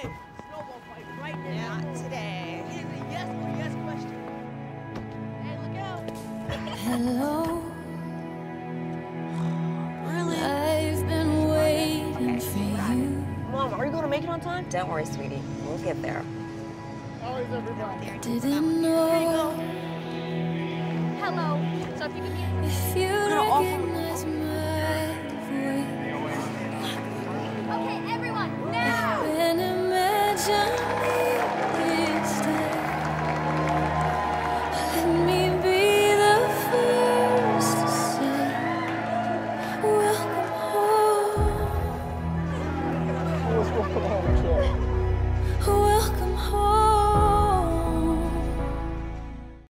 snowball fight right now. Not today. It is a yes or yes question. Hey, look out. Hello. Really? I've been waiting okay, for you. Mom, are you going to make it on time? Don't worry, sweetie. We'll get there. Always everybody. Didn't know. Hello. So if you. If you Oh,